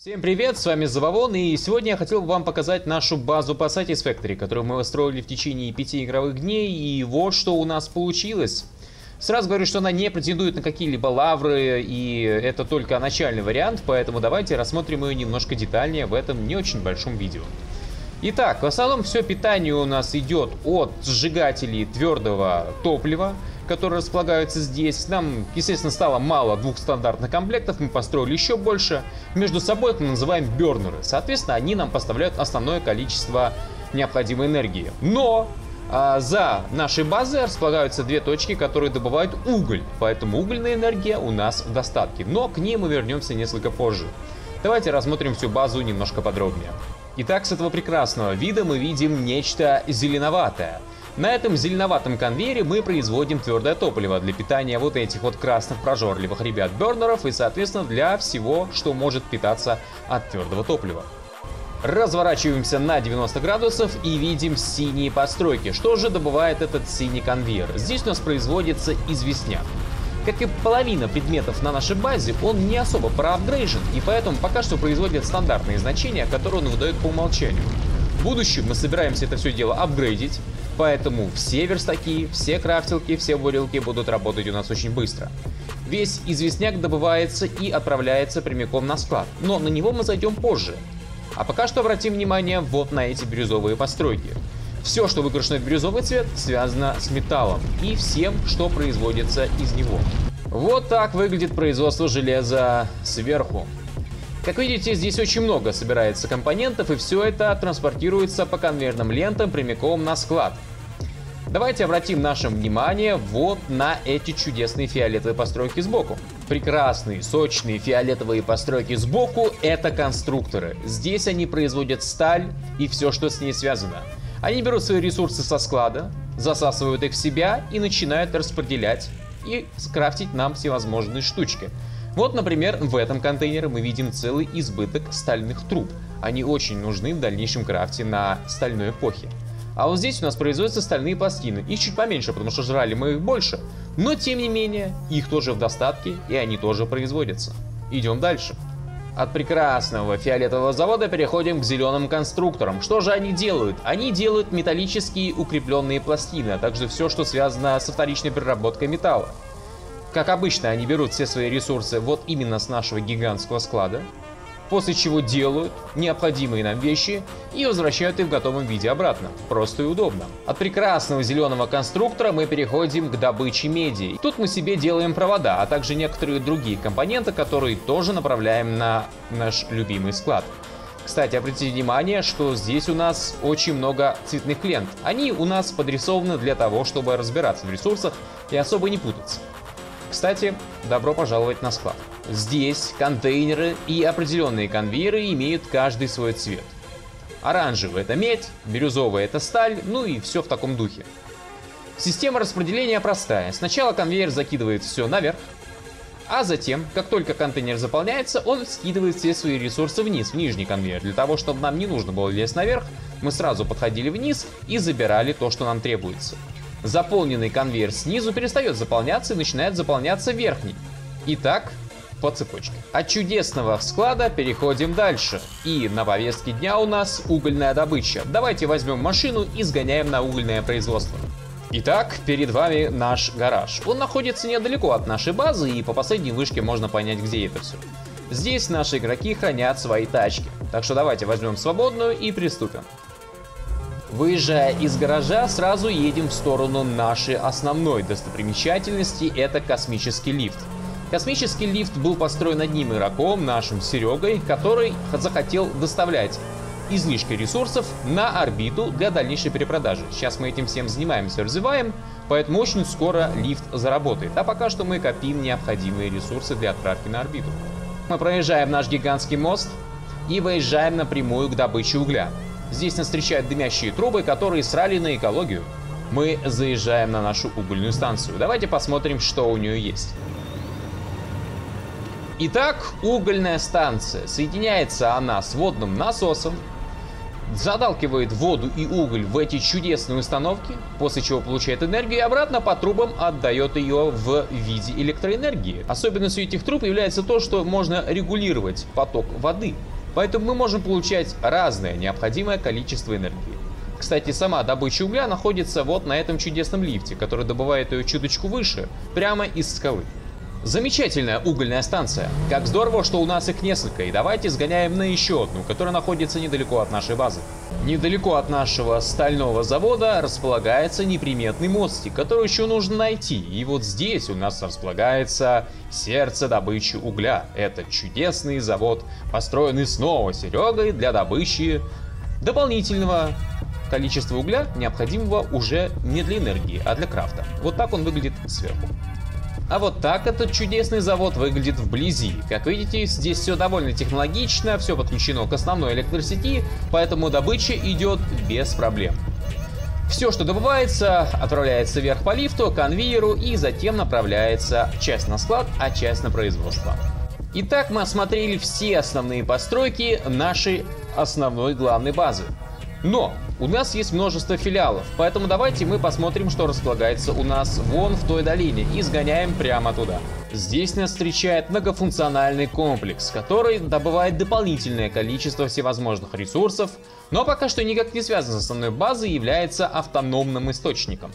Всем привет, с вами Завовон, и сегодня я хотел бы вам показать нашу базу по Satisfactory, которую мы построили в течение пяти игровых дней, и вот что у нас получилось. Сразу говорю, что она не претендует на какие-либо лавры, и это только начальный вариант, поэтому давайте рассмотрим ее немножко детальнее в этом не очень большом видео. Итак, в основном все питание у нас идет от сжигателей твердого топлива, которые располагаются здесь. Нам, естественно, стало мало двух стандартных комплектов, мы построили еще больше. Между собой это мы называем бернеры. Соответственно, они нам поставляют основное количество необходимой энергии. Но а, за нашей базой располагаются две точки, которые добывают уголь. Поэтому угольная энергия у нас в достатке. Но к ней мы вернемся несколько позже. Давайте рассмотрим всю базу немножко подробнее. Итак, с этого прекрасного вида мы видим нечто зеленоватое. На этом зеленоватом конвейере мы производим твердое топливо для питания вот этих вот красных прожорливых ребят бернеров и соответственно для всего, что может питаться от твердого топлива. Разворачиваемся на 90 градусов и видим синие постройки. Что же добывает этот синий конвейер? Здесь у нас производится известняк. Как и половина предметов на нашей базе, он не особо проапгрейжен, и поэтому пока что производит стандартные значения, которые он выдает по умолчанию. В будущем мы собираемся это все дело апгрейдить, Поэтому все верстаки, все крафтилки, все бурилки будут работать у нас очень быстро. Весь известняк добывается и отправляется прямиком на склад, но на него мы зайдем позже. А пока что обратим внимание вот на эти бирюзовые постройки. Все, что выкрашено в бирюзовый цвет, связано с металлом и всем, что производится из него. Вот так выглядит производство железа сверху. Как видите, здесь очень много собирается компонентов, и все это транспортируется по конвейерным лентам прямиком на склад. Давайте обратим наше внимание вот на эти чудесные фиолетовые постройки сбоку. Прекрасные, сочные фиолетовые постройки сбоку – это конструкторы. Здесь они производят сталь и все, что с ней связано. Они берут свои ресурсы со склада, засасывают их в себя и начинают распределять и скрафтить нам всевозможные штучки. Вот, например, в этом контейнере мы видим целый избыток стальных труб. Они очень нужны в дальнейшем крафте на стальной эпохе. А вот здесь у нас производятся стальные пластины. Их чуть поменьше, потому что жрали мы их больше. Но тем не менее, их тоже в достатке, и они тоже производятся. Идем дальше. От прекрасного фиолетового завода переходим к зеленым конструкторам. Что же они делают? Они делают металлические укрепленные пластины, а также все, что связано со вторичной переработкой металла. Как обычно, они берут все свои ресурсы вот именно с нашего гигантского склада, после чего делают необходимые нам вещи и возвращают их в готовом виде обратно. Просто и удобно. От прекрасного зеленого конструктора мы переходим к добыче меди. Тут мы себе делаем провода, а также некоторые другие компоненты, которые тоже направляем на наш любимый склад. Кстати, обратите внимание, что здесь у нас очень много цветных лент. Они у нас подрисованы для того, чтобы разбираться в ресурсах и особо не путаться. Кстати, добро пожаловать на склад. Здесь контейнеры и определенные конвейеры имеют каждый свой цвет. Оранжевый это медь, бирюзовый это сталь, ну и все в таком духе. Система распределения простая. Сначала конвейер закидывает все наверх, а затем, как только контейнер заполняется, он скидывает все свои ресурсы вниз, в нижний конвейер. Для того, чтобы нам не нужно было лезть наверх, мы сразу подходили вниз и забирали то, что нам требуется. Заполненный конвейер снизу перестает заполняться и начинает заполняться верхний. Итак, по цепочке. От чудесного склада переходим дальше. И на повестке дня у нас угольная добыча. Давайте возьмем машину и сгоняем на угольное производство. Итак, перед вами наш гараж. Он находится недалеко от нашей базы, и по последней вышке можно понять, где это все. Здесь наши игроки хранят свои тачки. Так что давайте возьмем свободную и приступим. Выезжая из гаража, сразу едем в сторону нашей основной достопримечательности, это космический лифт. Космический лифт был построен одним игроком, нашим Серегой, который захотел доставлять излишки ресурсов на орбиту для дальнейшей перепродажи. Сейчас мы этим всем занимаемся, развиваем, поэтому очень скоро лифт заработает. А пока что мы копим необходимые ресурсы для отправки на орбиту. Мы проезжаем наш гигантский мост и выезжаем напрямую к добыче угля. Здесь нас встречают дымящие трубы, которые срали на экологию. Мы заезжаем на нашу угольную станцию. Давайте посмотрим, что у нее есть. Итак, угольная станция. Соединяется она с водным насосом. заталкивает воду и уголь в эти чудесные установки, после чего получает энергию и обратно по трубам отдает ее в виде электроэнергии. Особенностью этих труб является то, что можно регулировать поток воды. Поэтому мы можем получать разное необходимое количество энергии. Кстати, сама добыча угля находится вот на этом чудесном лифте, который добывает ее чуточку выше, прямо из скалы. Замечательная угольная станция. Как здорово, что у нас их несколько, и давайте сгоняем на еще одну, которая находится недалеко от нашей базы. Недалеко от нашего стального завода располагается неприметный мостик, который еще нужно найти. И вот здесь у нас располагается сердце добычи угля. Это чудесный завод, построенный снова Серегой для добычи дополнительного количества угля, необходимого уже не для энергии, а для крафта. Вот так он выглядит сверху. А вот так этот чудесный завод выглядит вблизи. Как видите, здесь все довольно технологично, все подключено к основной электросети, поэтому добыча идет без проблем. Все, что добывается, отправляется вверх по лифту, конвейеру и затем направляется часть на склад, а часть на производство. Итак, мы осмотрели все основные постройки нашей основной главной базы. Но у нас есть множество филиалов, поэтому давайте мы посмотрим, что располагается у нас вон в той долине и сгоняем прямо туда. Здесь нас встречает многофункциональный комплекс, который добывает дополнительное количество всевозможных ресурсов, но пока что никак не связан с основной базой и является автономным источником.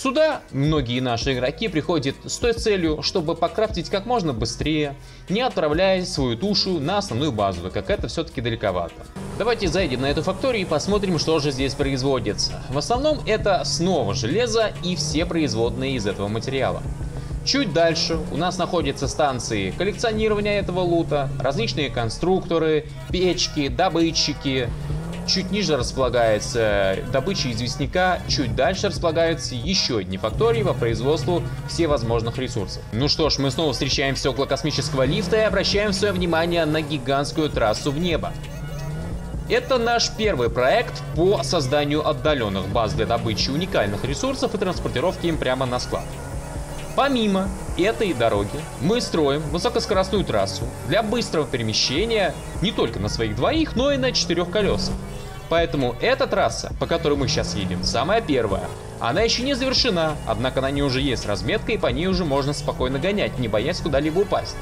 Сюда многие наши игроки приходят с той целью, чтобы покрафтить как можно быстрее, не отправляя свою тушу на основную базу, так как это все-таки далековато. Давайте зайдем на эту факторию и посмотрим, что же здесь производится. В основном это снова железо и все производные из этого материала. Чуть дальше у нас находятся станции коллекционирования этого лута, различные конструкторы, печки, добытчики, Чуть ниже располагается добыча известняка, чуть дальше располагаются еще одни фактории по производству всевозможных ресурсов. Ну что ж, мы снова встречаемся около космического лифта и обращаем свое внимание на гигантскую трассу в небо. Это наш первый проект по созданию отдаленных баз для добычи уникальных ресурсов и транспортировки им прямо на склад. Помимо этой дороги мы строим высокоскоростную трассу для быстрого перемещения не только на своих двоих, но и на четырех колесах. Поэтому эта трасса, по которой мы сейчас едем, самая первая. Она еще не завершена, однако на ней уже есть разметка и по ней уже можно спокойно гонять, не боясь куда-либо упасть.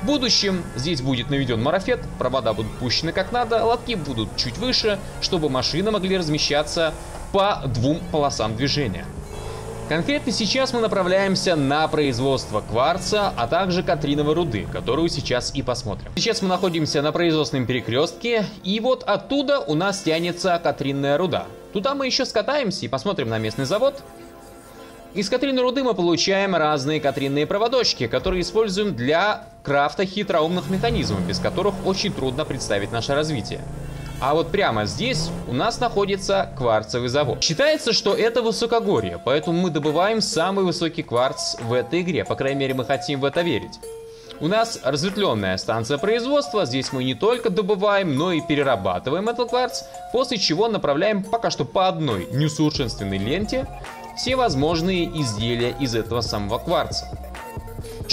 В будущем здесь будет наведен марафет, провода будут пущены как надо, лотки будут чуть выше, чтобы машины могли размещаться по двум полосам движения. Конкретно сейчас мы направляемся на производство кварца, а также катриновой руды, которую сейчас и посмотрим. Сейчас мы находимся на производственном перекрестке, и вот оттуда у нас тянется катринная руда. Туда мы еще скатаемся и посмотрим на местный завод. Из катринной руды мы получаем разные катринные проводочки, которые используем для крафта хитроумных механизмов, без которых очень трудно представить наше развитие. А вот прямо здесь у нас находится кварцевый завод. Считается, что это высокогорье, поэтому мы добываем самый высокий кварц в этой игре. По крайней мере, мы хотим в это верить. У нас разветвленная станция производства, здесь мы не только добываем, но и перерабатываем этот кварц, после чего направляем пока что по одной несовершенственной ленте все возможные изделия из этого самого кварца.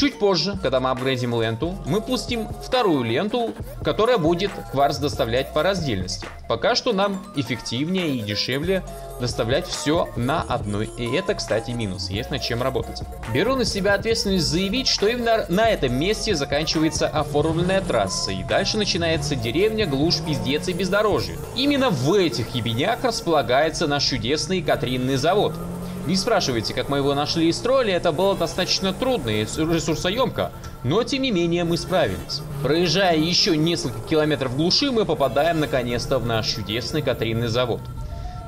Чуть позже, когда мы апгрейдим ленту, мы пустим вторую ленту, которая будет кварц доставлять по раздельности. Пока что нам эффективнее и дешевле доставлять все на одной. И это, кстати, минус. Есть над чем работать. Беру на себя ответственность заявить, что именно на этом месте заканчивается оформленная трасса. И дальше начинается деревня, глушь, пиздец и бездорожье. Именно в этих ебенях располагается наш чудесный Катринный завод. Не спрашивайте, как мы его нашли и строили, это было достаточно трудно и ресурсоемко, но тем не менее мы справились. Проезжая еще несколько километров глуши, мы попадаем наконец-то в наш чудесный Катринный завод.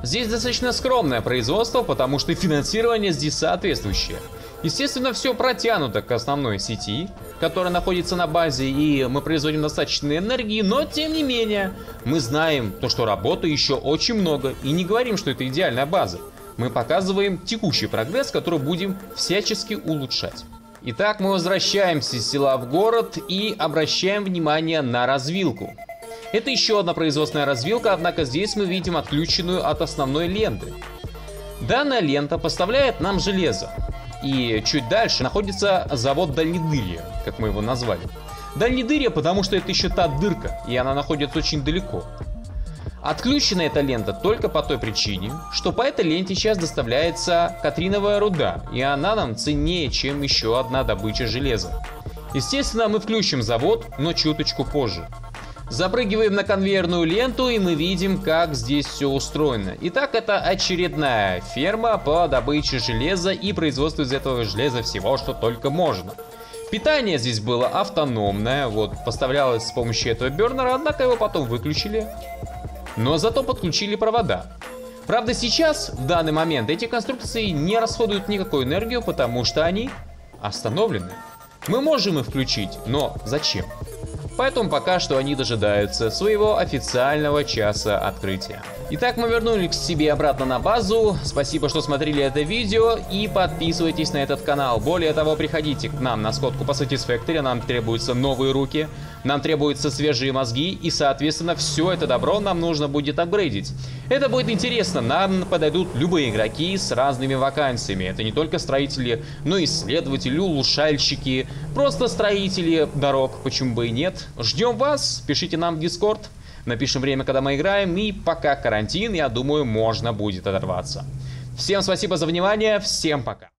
Здесь достаточно скромное производство, потому что финансирование здесь соответствующее. Естественно, все протянуто к основной сети, которая находится на базе, и мы производим достаточно энергии, но тем не менее, мы знаем то, что работы еще очень много, и не говорим, что это идеальная база мы показываем текущий прогресс, который будем всячески улучшать. Итак, мы возвращаемся из села в город и обращаем внимание на развилку. Это еще одна производственная развилка, однако здесь мы видим отключенную от основной ленты. Данная лента поставляет нам железо. И чуть дальше находится завод Дальнедырья, как мы его назвали. Дальнедырье, потому что это еще та дырка, и она находится очень далеко. Отключена эта лента только по той причине, что по этой ленте сейчас доставляется катриновая руда, и она нам ценнее, чем еще одна добыча железа. Естественно, мы включим завод, но чуточку позже. Запрыгиваем на конвейерную ленту и мы видим, как здесь все устроено. Итак, это очередная ферма по добыче железа и производству из этого железа всего, что только можно. Питание здесь было автономное, вот, поставлялось с помощью этого бернера, однако его потом выключили. Но зато подключили провода. Правда, сейчас, в данный момент, эти конструкции не расходуют никакую энергию, потому что они остановлены. Мы можем их включить, но зачем? Поэтому пока что они дожидаются своего официального часа открытия. Итак, мы вернулись к себе обратно на базу. Спасибо, что смотрели это видео и подписывайтесь на этот канал. Более того, приходите к нам на сходку по Satisfactory, нам требуются новые руки, нам требуются свежие мозги и, соответственно, все это добро нам нужно будет апгрейдить. Это будет интересно, нам подойдут любые игроки с разными вакансиями. Это не только строители, но и исследователи, улучшальщики, просто строители дорог, почему бы и нет. Ждем вас, пишите нам в Discord. Напишем время, когда мы играем, и пока карантин, я думаю, можно будет оторваться. Всем спасибо за внимание, всем пока.